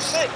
sick.